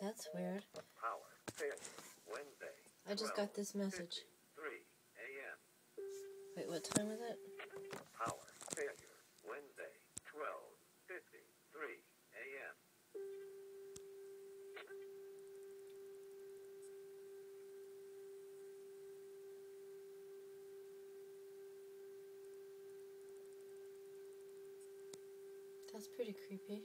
That's weird. Power. Wednesday. I just got this message. 3 a.m. Wait, what time is it? Power failure. Wednesday. 12:53 a.m. That's pretty creepy.